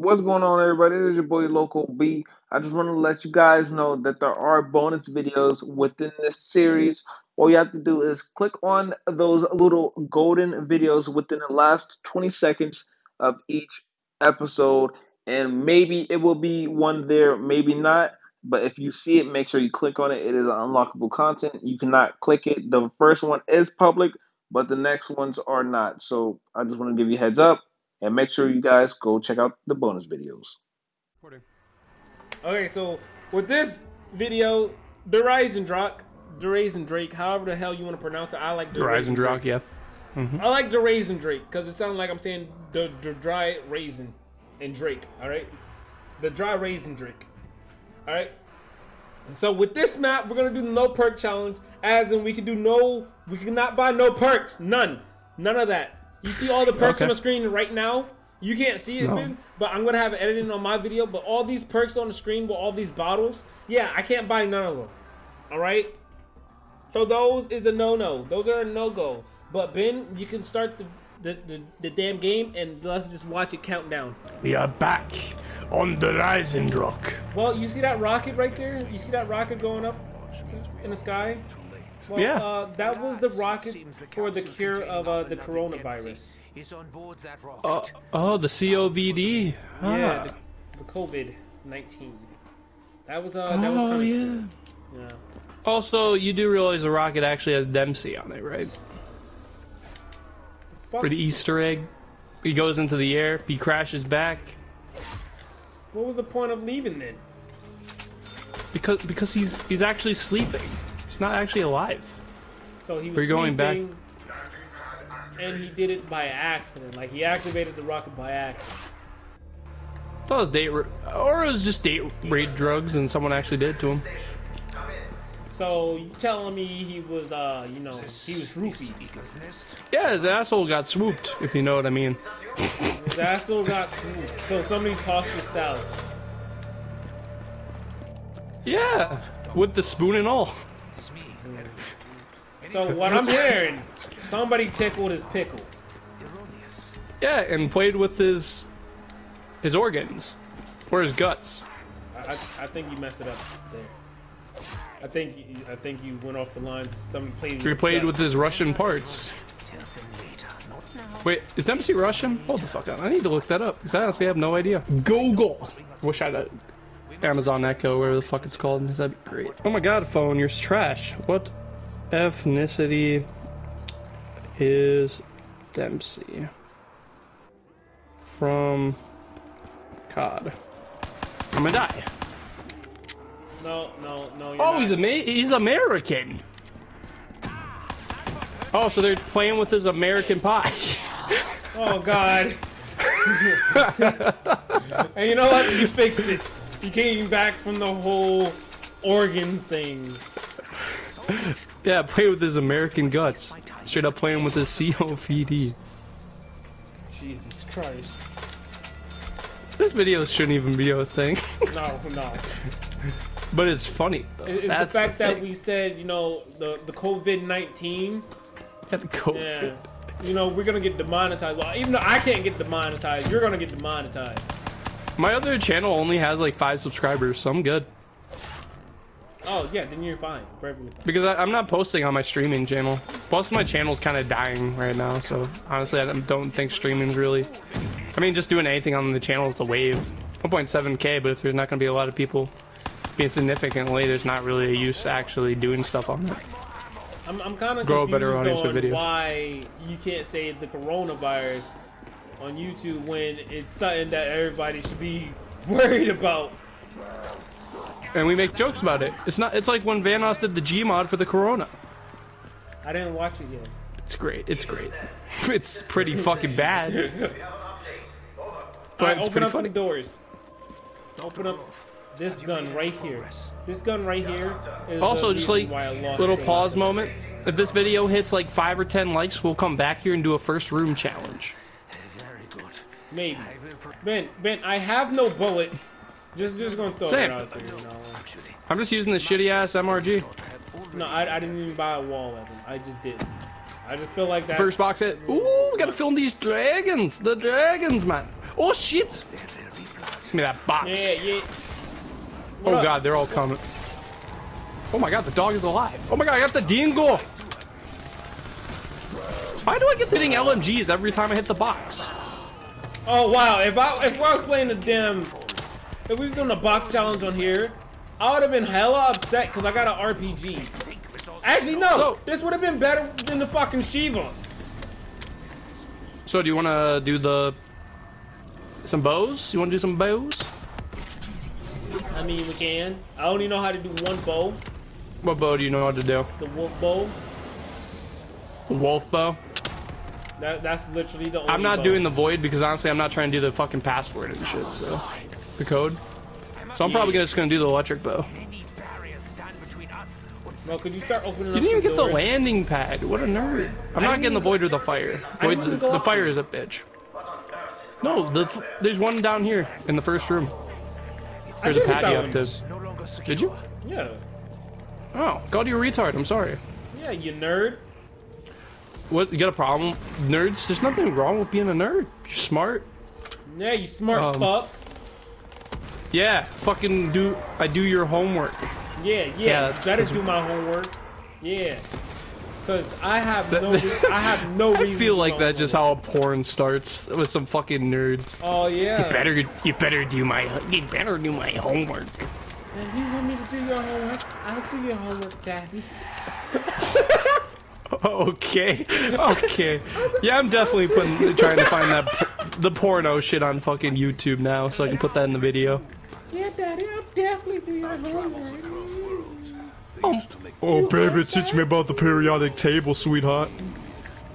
What's going on, everybody? It is your boy Loco B. I just want to let you guys know that there are bonus videos within this series. All you have to do is click on those little golden videos within the last 20 seconds of each episode, and maybe it will be one there, maybe not. But if you see it, make sure you click on it. It is unlockable content. You cannot click it. The first one is public, but the next ones are not. So I just want to give you heads up and make sure you guys go check out the bonus videos. Okay, so with this video, the Derizen Drake, Derizen Drake, however the hell you want to pronounce it, I like Derizen Drake, yeah. Mm-hmm. I like Derizen Drake because it sounds like I'm saying the, the dry raisin and Drake. All right, the dry raisin Drake. All right. And so with this map, we're gonna do the no perk challenge, as in we can do no, we cannot buy no perks, none, none of that. You see all the perks okay. on the screen right now. You can't see it, no. Ben, but I'm gonna have it edited on my video. But all these perks on the screen with all these bottles, yeah, I can't buy none of them. All right. So those is a no-no. Those are a no-go. But Ben, you can start the the, the, the damn game and let's just watch it count down. We are back on the rising rock. Well, you see that rocket right there? You see that rocket going up in the sky? Well, yeah. Uh, that was the rocket for the cure of uh, the coronavirus. Uh, oh, the COVID. Ah. Yeah, the, the COVID nineteen. That was uh, that was kind of yeah. Cool. yeah. Also, you do realize the rocket actually has Dempsey on it, right? For the Easter egg, he goes into the air, he crashes back. What was the point of leaving then? Because because he's he's actually sleeping. He's not actually alive. So he was We're going back. And he did it by accident. Like he activated the rocket by accident. I thought it was date, or it was just date raid drugs, and someone actually did it to him. So you telling me he was, uh, you know, he was roofied? Yeah, his asshole got swooped, if you know what I mean. his asshole got swooped. So somebody tossed the salad. Yeah, with the spoon and all. So what I'm hearing, somebody tickled his pickle. Yeah, and played with his his organs or his guts. I, I think you messed it up there. I think I think you went off the lines. Some played. He played with his Russian parts. Wait, is Dempsey Russian? Hold the fuck on. I need to look that up because I honestly have no idea. Google. Wish I had a Amazon Echo, whatever the fuck it's called. That'd be great. Oh my god, phone, you're trash. What ethnicity is Dempsey? From COD. I'm gonna die. No, no, no. oh, not. he's Ama he's American. Oh, so they're playing with his American pie. oh God. and you know what? You fixed it. You came back from the whole organ thing. Yeah, play with his American guts. Straight up playing with his COVD. Jesus Christ. This video shouldn't even be a thing. no, no. But it's funny. It's That's the fact the that we said, you know, the the COVID nineteen. The COVID. Yeah. You know, we're gonna get demonetized. Well, even though I can't get demonetized, you're gonna get demonetized. My other channel only has like five subscribers, so I'm good. Oh yeah, then you're fine. Perfectly fine. Because I, am not posting on my streaming channel. Plus my channel's kind of dying right now, so honestly, I don't think streaming's really. I mean, just doing anything on the channel is the wave. 1.7k, but if there's not gonna be a lot of people being significantly, there's not really a use actually doing stuff on that. I'm, I'm kind of grow a better audience on videos. why you can't say the coronavirus on YouTube when it's something that everybody should be worried about. And we make jokes about it. It's not. It's like when Vanoss did the G mod for the Corona. I didn't watch it yet. It's great. It's great. It's pretty fucking bad. but right, open up funny. some doors. Open up this gun right here. This gun right here also just like little pause moment. If this video hits like five or ten likes, we'll come back here and do a first room challenge. Very good. Maybe. Ben, Ben, I have no bullets. Just, just gonna throw Same. it out there. You know? I'm just using the shitty ass MR6. No, I, I didn't even buy a wall weapon. I just didn't. I just feel like that. First box hit. Ooh, we gotta film these dragons. The dragons, man. Oh shit. Give me that box. Yeah, yeah. What oh up? god, they're all coming. Oh my god, the dog is alive. Oh my god, I got the dingo. Why do I get hitting LMGs every time I hit the box? Oh wow! If I if I was playing the damn, if we was doing a box challenge on here, I would have been hella upset because I got an RPG. Actually, no. So- this would have been better than the fucking Sheiva. So do you want to do the some bows? You want to do some bows? I mean, we can. I only know how to do one bow, What bow do you know how to do? the wolf bow. The wolf bow. That that's literally the only. I'm not bow. doing the void because honestly, I'm not trying to do the fucking password and shit. So the code. So I'm probably just gonna do the electric bow. Many barriers stand between us. No, could you start opening You didn't even get the landing pad. What a nerd. I'm not getting the void or the fire. Void's didn't the fire is a bitch. No, the, there's one down here in the first room. There's a pad you have to. No longer secure. Did you? Yeah, Oh, God, you a retard. I'm sorry. yeah, you nerd. What? You got a problem? Nerds? There's nothing wrong with being a nerd. You're smart. Yeah, you smart Um, fuck. Yeah, fucking do. I do your homework. Yeah, yeah. yeah, that's- better that's- do my homework. Yeah. Cause I have no, I have no I feel like that's just how a porn starts with some fucking nerds. Oh yeah. You better, you better do my, you better do my homework. And you want me to do your homework? I'll do your homework, Daddy. Okay, okay. Yeah, I'm definitely putting, trying to find that the porno shit on fucking YouTube now, so I can put that in the video. Yeah, Daddy, I'll definitely do your homework. Oh, oh baby, teach me about the periodic table, sweetheart.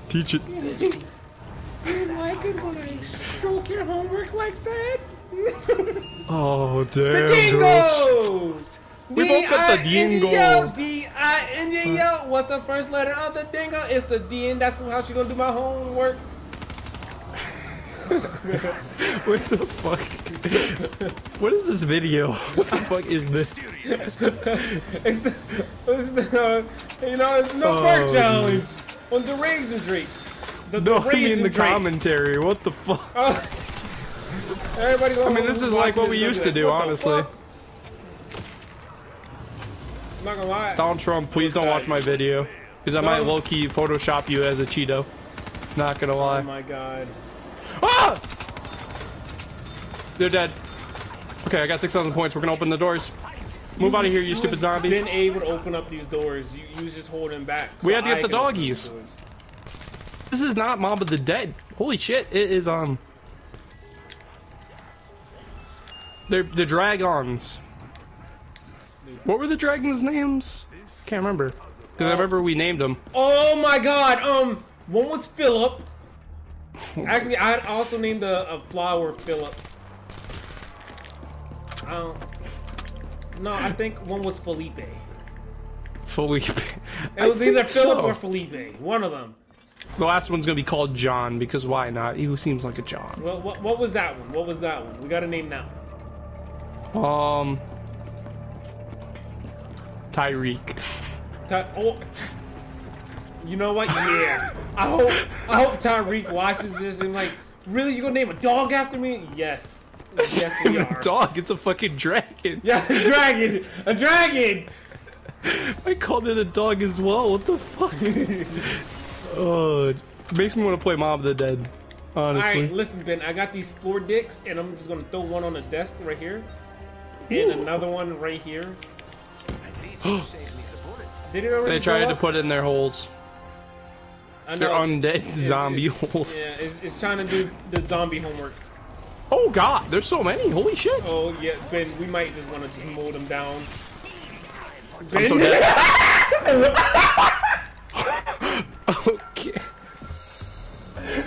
Teach it. You like it when I stroke your homework like that? Oh damn. girl. dingo! We both got the dingo. D-I-N-G-O. What's the first letter of the dingo? It's the D, and that's how she gonna do my homework. What the fuck? what is this video? What the fuck is this? It's the, it's the, uh, you know, it's no Oh, dude. challenge on the raisin drink. The, No, the I mean the drink. commentary. What the fuck? Oh. Everybody I mean, this is like what we used to do, honestly. I'm not gonna lie. Donald Trump, please don't watch my video. Because I might low key Photoshop you as a Cheeto. Not gonna lie. Oh my god. They're dead. Okay, I got 6,000 points. We're gonna open the doors. Move out of here, you stupid zombie. Been able to open up these doors. You, you was just holding back. We so had to get I the doggies. This is not Mob of the Dead. Holy shit, it is, um... They're the dragons. What were the dragons' names? Can't remember. Because I remember we named them. Oh my god. Um, one was Philip. Actually, I also named a, a flower Philip. I don't. No, I think one was Felipe. Felipe. It was I either Philip so. or Felipe. One of them. The last one's gonna be called John, because why not? He seems like a John. Well, what, what was that one? What was that one? We got to name that one. Um... Tyreek. Ty- oh, you know what? Yeah. I hope I hope Tyreek watches this and like, really, you gonna name a dog after me? Yes. Yes, we a are. dog, it's a fucking dragon. Yeah, a dragon, a dragon. I called it a dog as well. What the fuck? oh, it makes me want to play Mob of the Dead. Honestly. right, listen, Ben. I got these floor dicks, and I'm just gonna throw one on the desk right here, and another one right here. At least you saved me some bullets. Did it already? They tried to put it in their holes. I They're undead It's- zombie it's- holes. Yeah, it's, it's trying to do the zombie homework. Oh god, there's so many. Holy shit. Oh yeah, Ben. We might just want to mow them down. I'm Ben, so dead. okay.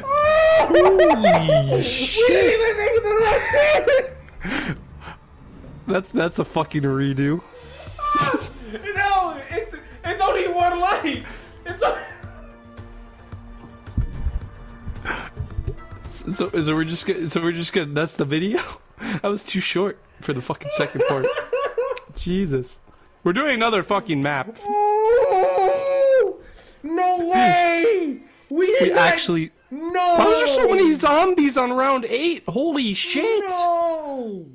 Holy shit. That's that's a fucking redo. no, it's it's only one light. It's only... So, so we're just gonna, so we're just gonna that's the video. That was too short for the fucking second part. Jesus. We're doing another fucking map. No way! We did We not- actually no. Why was there so many zombies on round eight? Holy shit! No.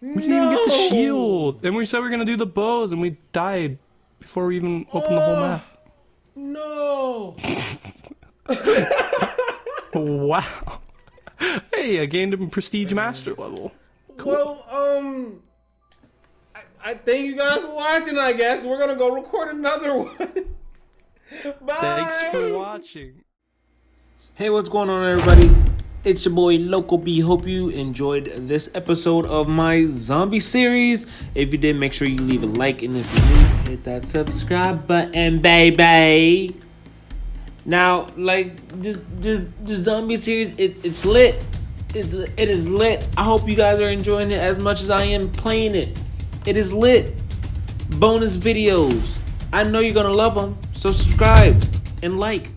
We didn't even get the shield. And we said we are gonna do the bows, and we died before we even opened the whole map. No. Wow. Hey, I gained a prestige master level. Well, um, I, I thank you guys for watching. I guess we're gonna go record another one. Bye. Thanks for watching. Hey, what's going on, everybody? It's your boy Loco B. Hope you enjoyed this episode of my zombie series. If you did, make sure you leave a like, and if you new, hit that subscribe button, baby. Now, like, just, just zombie series, it, it's lit. It's, it is lit. I hope you guys are enjoying it as much as I am playing it. It is lit. Bonus videos. I know you're gonna love them. So subscribe and like.